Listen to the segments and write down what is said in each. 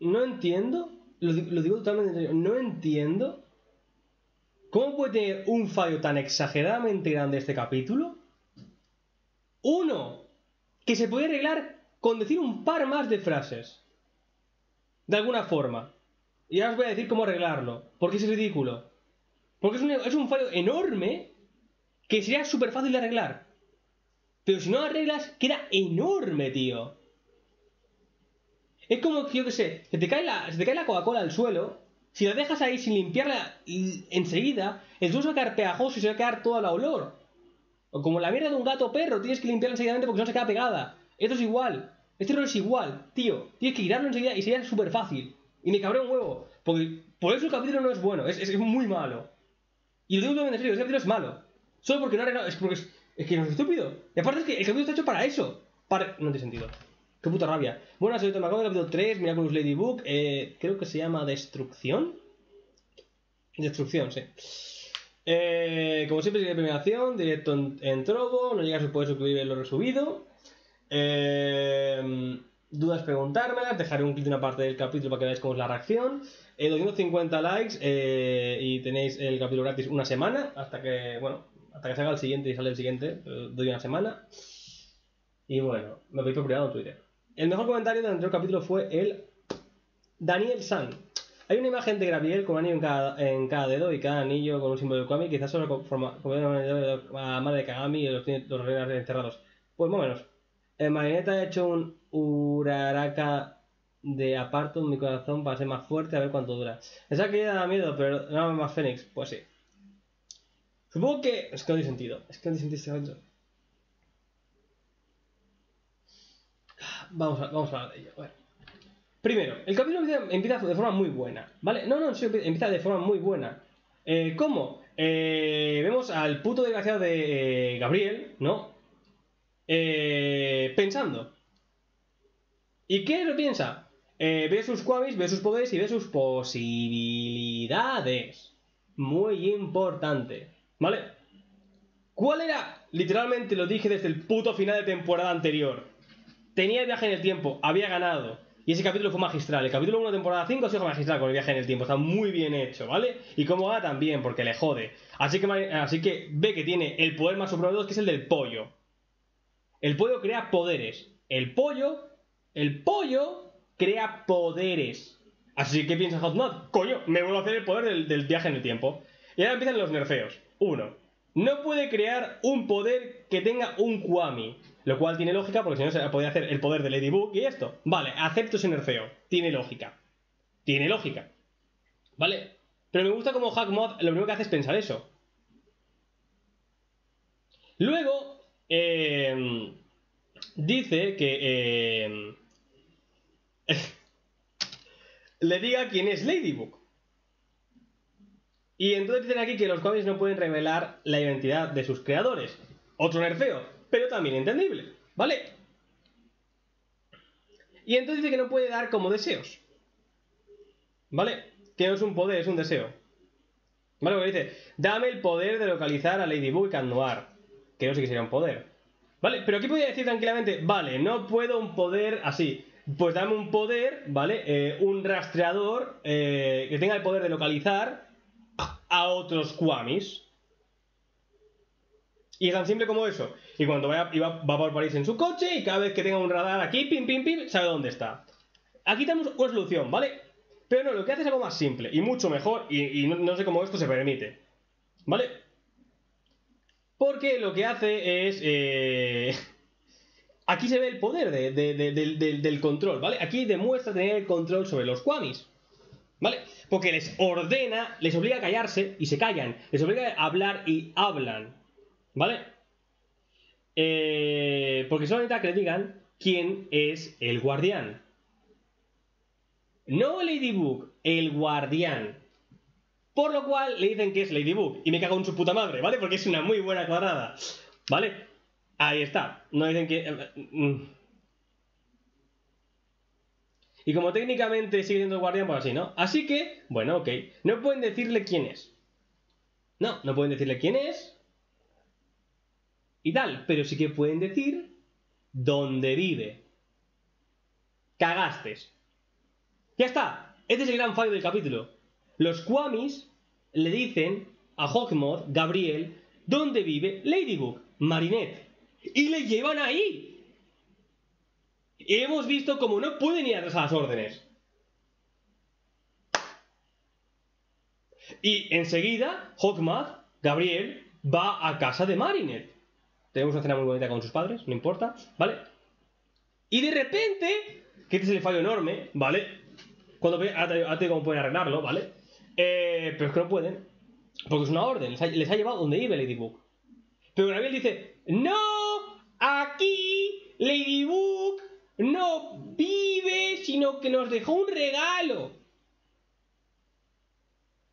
no entiendo, lo, di- lo digo totalmente en serio, no entiendo cómo puede tener un fallo tan exageradamente grande este capítulo. Uno, que se puede arreglar con decir un par más de frases. De alguna forma. Y ahora os voy a decir cómo arreglarlo. Porque es ridículo. Porque es un, es un fallo enorme que sería súper fácil de arreglar. Pero si no arreglas, queda enorme, tío. Es como yo que sé, se te cae la, se te cae la Coca-Cola al suelo. Si la dejas ahí sin limpiarla enseguida, el suelo se va a quedar pegajoso y se va a quedar toda la olor. O como la mierda de un gato perro, tienes que limpiarla enseguidamente porque no se queda pegada. Esto es igual. Este error es igual, tío. Tienes que quitarlo enseguida y sería súper fácil. Y me cabré un huevo. Porque por eso el capítulo no es bueno, es, es- muy malo. Y lo digo totalmente en serio, ese capítulo es malo. Solo porque no ha. Es porque es, es que no es estúpido. Y aparte es que el capítulo está hecho para eso. Para... No tiene sentido. Qué puta rabia. Bueno, soy Tomacón, capítulo 3, Miraculous Ladybug. Eh, creo que se llama Destrucción. Destrucción, sí. Eh, como siempre, sigue premiación, directo en, en Trovo, no llega a poder suscribir lo resubido. Eh, dudas, preguntármelas, dejaré un clip de una parte del capítulo para que veáis cómo es la reacción. Eh, 250 likes eh, y tenéis el capítulo gratis una semana, hasta que, bueno, hasta que salga el siguiente y sale el siguiente, eh, doy una semana. Y bueno, me veis por privado en Twitter. El mejor comentario del anterior capítulo fue el Daniel San. Hay una imagen de Gabriel con un anillo en cada, en cada dedo y cada anillo con un símbolo de Kami, quizás solo conforma como la madre de Kagami y los, los reinos encerrados. Pues más o menos. El marioneta ha hecho un Uraraka de aparto en mi corazón para ser más fuerte, a ver cuánto dura. Esa que ya da miedo, pero no más Fénix, pues sí. Supongo que. Es que no tiene sentido. Es que no tiene sentido este capítulo. Vamos a, vamos a hablar de ello. Primero, el capítulo empieza, de forma muy buena, ¿vale? No, no, empieza de forma muy buena. Eh, ¿Cómo? Eh, vemos al puto desgraciado de eh, Gabriel, ¿no? Eh, pensando. ¿Y qué lo piensa? Eh, ve sus quamis, ve sus poderes y ve sus posibilidades. Muy importante, ¿vale? ¿Cuál era? Literalmente lo dije desde el puto final de temporada anterior. Tenía el viaje en el tiempo, había ganado. Y ese capítulo fue magistral. El capítulo 1 de temporada 5 ha sido magistral con el viaje en el tiempo. Está muy bien hecho, ¿vale? Y como va también, porque le jode. Así que, así que ve que tiene el poder más todos, que es el del pollo. El pollo crea poderes. El pollo, el pollo crea poderes. Así que piensa Hotnot, coño, me vuelvo a hacer el poder del, del viaje en el tiempo. Y ahora empiezan los nerfeos. Uno, no puede crear un poder que tenga un Kwami. Lo cual tiene lógica porque si no se podría hacer el poder de Ladybug y esto. Vale, acepto ese nerfeo. Tiene lógica. Tiene lógica. ¿Vale? Pero me gusta como Hackmod lo primero que hace es pensar eso. Luego, eh, dice que eh, le diga quién es Ladybug. Y entonces dicen aquí que los cómics no pueden revelar la identidad de sus creadores. Otro nerfeo, pero también entendible, ¿vale? Y entonces dice que no puede dar como deseos. ¿Vale? Que no es un poder, es un deseo. ¿Vale? Porque dice, dame el poder de localizar a Ladybug y Noir. Que no sé que sería un poder. ¿Vale? Pero aquí podría decir tranquilamente, vale, no puedo un poder así. Pues dame un poder, ¿vale? Eh, un rastreador eh, que tenga el poder de localizar a otros Kwamis. Y es tan simple como eso. Y cuando vaya, va, por París en su coche y cada vez que tenga un radar aquí, pim, pim, pim, sabe dónde está. Aquí tenemos una solución, ¿vale? Pero no, lo que hace es algo más simple y mucho mejor y, no, sé cómo esto se permite. ¿Vale? Porque lo que hace es... eh, Aquí se ve el poder de- de- de- del- del- del control, ¿vale? Aquí demuestra tener el control sobre los Kwamis. ¿Vale? Porque les ordena, les obliga a callarse y se callan. Les obliga a hablar y hablan. ¿Vale? Eh, porque solo que le digan quién es el guardián. No Ladybug, el guardián. Por lo cual le dicen que es Ladybug. Y me cago en su puta madre, ¿vale? Porque es una muy buena cuadrada. ¿Vale? Ahí está. No dicen que... eh, mm. Y como técnicamente sigue siendo guardián, pues así, ¿no? Así que, bueno, ok. No pueden decirle quién es. No, no pueden decirle quién es. Y tal, pero sí que pueden decir dónde vive. Cagastes. Ya está. Este es el gran fallo del capítulo. Los Kwamis le dicen a Hawkmoth, Gabriel, dónde vive Ladybug, Marinette. Y le llevan ahí. Y hemos visto como no pueden ir a las órdenes. Y enseguida, Hawkmoth, Gabriel, va a casa de Marinette. Tenemos una cena muy bonita con sus padres, no importa, ¿vale? Y de repente, que este es el fallo enorme, ¿vale? Cuando ahora te, cómo pueden arreglarlo, ¿vale? Eh, pero es que no pueden, porque es una orden, les ha, llevado donde vive Ladybug. Pero Gabriel dice, no, aquí Ladybug no vive, sino que nos dejó un regalo.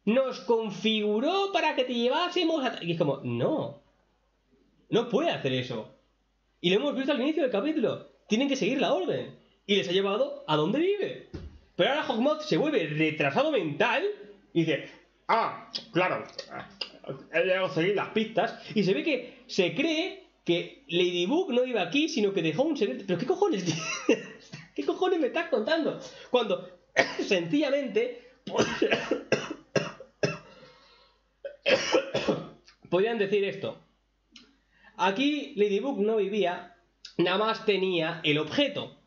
Nos configuró para que te llevásemos a... Y es como, no, no puede hacer eso. Y lo hemos visto al inicio del capítulo. Tienen que seguir la orden. Y les ha llevado a donde vive. Pero ahora Hawkmoth se vuelve retrasado mental y dice, ah, claro, he llegado a seguir las pistas. Y se ve que se cree que Ladybug no iba aquí, sino que dejó un secreto. ¿Pero qué cojones? ¿Qué cojones me estás contando? Cuando sencillamente podrían decir esto. Aquí Ladybug no vivía, nada más tenía el objeto,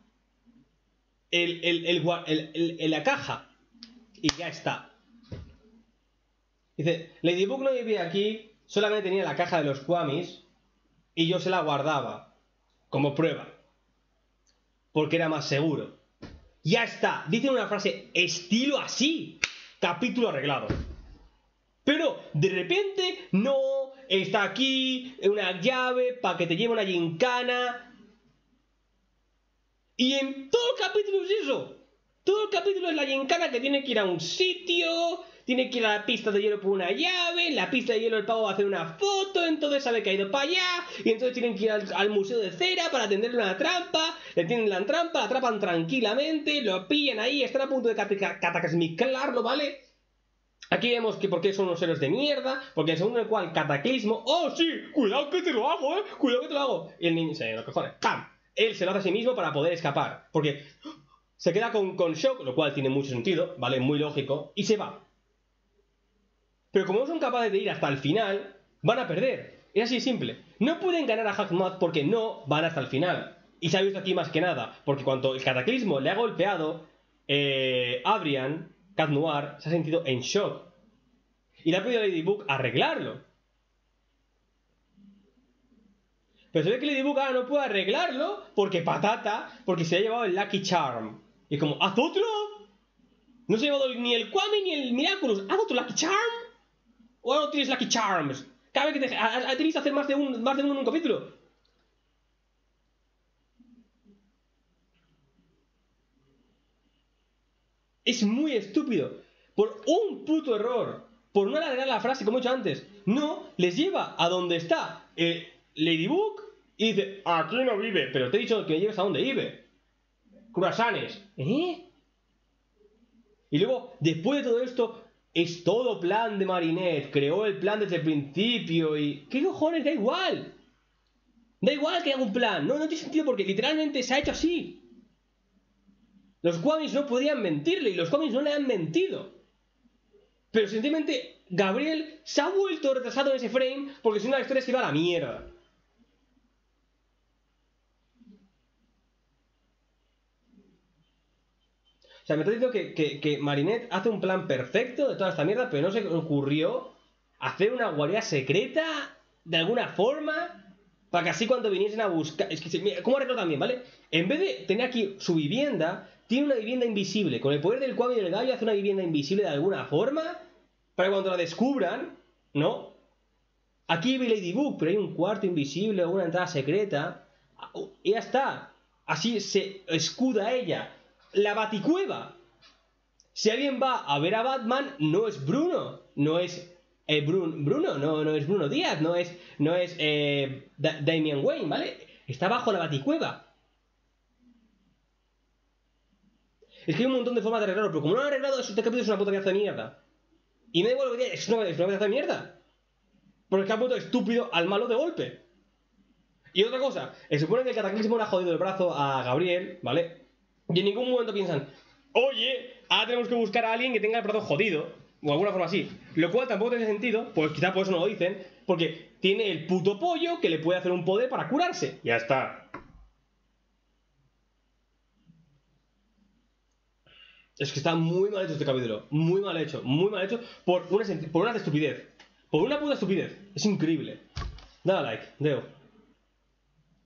el, el, la caja, y ya está. Dice, Ladybug no vivía aquí, solamente tenía la caja de los Kwamis, y yo se la guardaba, como prueba, porque era más seguro. Ya está, dice una frase estilo así, capítulo arreglado. Pero de repente, no, está aquí, una llave para que te lleve una gincana. Y en todo el capítulo es eso. Todo el capítulo es la gincana que tiene que ir a un sitio, tiene que ir a la pista de hielo por una llave, en la pista de hielo el pavo va a hacer una foto, entonces sabe que ha ido para allá, y entonces tienen que ir al, museo de cera para atenderle una trampa, le tienen la trampa, la atrapan tranquilamente, lo pillan ahí, están a punto de catacasmicarlo, ¿vale? Aquí vemos que por qué son unos héroes de mierda, porque según el cual cataclismo, ¡oh sí! ¡Cuidado que te lo hago, eh! ¡Cuidado que te lo hago! Y el niño se los cojones, ¡pam! Él se lo hace a sí mismo para poder escapar, porque se queda con, con shock, lo cual tiene mucho sentido, ¿vale? Muy lógico, y se va. Pero como no son capaces de ir hasta el final, van a perder. Es así simple. No pueden ganar a Hackmouth porque no van hasta el final. Y se ha visto aquí más que nada, porque cuando el cataclismo le ha golpeado, eh, Adrian Cat Noir se ha sentido en shock y le ha pedido a Ladybug arreglarlo. Pero se ve que Ladybug ahora no puede arreglarlo porque patata, porque se ha llevado el Lucky Charm. Y es como, ¿haz otro? No se ha llevado ni el Kwame ni el Miraculous. ¿Haz otro Lucky Charm? ¿O no tienes Lucky Charms? Cada vez que te, tenéis que hacer más de, un, más de uno en un capítulo. Es muy estúpido. Por un puto error. Por no alargar la frase, como he dicho antes. No, les lleva a donde está eh, Ladybug y dice, aquí no vive, pero te he dicho que me lleves a donde vive. Curasanes. ¿Eh? Y luego, después de todo esto, es todo plan de Marinette. Creó el plan desde el principio y... ¿Qué cojones? Da igual. Da igual que haga un plan. No, no tiene sentido porque literalmente se ha hecho así. Los Quamis no podían mentirle y los Quamis no le han mentido. Pero sencillamente Gabriel se ha vuelto retrasado en ese frame porque si no la historia se iba a la mierda. O sea, me está diciendo que, que, Marinette hace un plan perfecto de toda esta mierda, pero no se ocurrió hacer una guardia secreta de alguna forma para que así cuando viniesen a buscar. Es que, ¿cómo arreglo también, vale? En vez de tener aquí su vivienda, tiene una vivienda invisible. Con el poder del cuadro y del gallo hace una vivienda invisible de alguna forma. Para que cuando la descubran, ¿no? Aquí ve Ladybug, pero hay un cuarto invisible o una entrada secreta. Y ya está. Así se escuda ella. La baticueva. Si alguien va a ver a Batman, no es Bruno. No es eh, Bruno, no, no es Bruno Díaz, no es, no es eh, Damian Wayne, ¿vale? Está bajo la baticueva. Es que hay un montón de formas de arreglarlo, pero como no lo han arreglado, este capítulo es una puta pedazo de mierda. Y me igual que es una, es una de mierda. Porque es ha puesto estúpido al malo de golpe. Y otra cosa, se supone que el cataclismo le ha jodido el brazo a Gabriel, ¿vale? Y en ningún momento piensan, oye, ahora tenemos que buscar a alguien que tenga el brazo jodido, o alguna forma así. Lo cual tampoco tiene sentido, pues quizá por eso no lo dicen, porque tiene el puto pollo que le puede hacer un poder para curarse. Ya está. Es que está muy mal hecho este capítulo. Muy mal hecho. Muy mal hecho por una, por una estupidez. Por una puta estupidez. Es increíble. Dale like. Deo.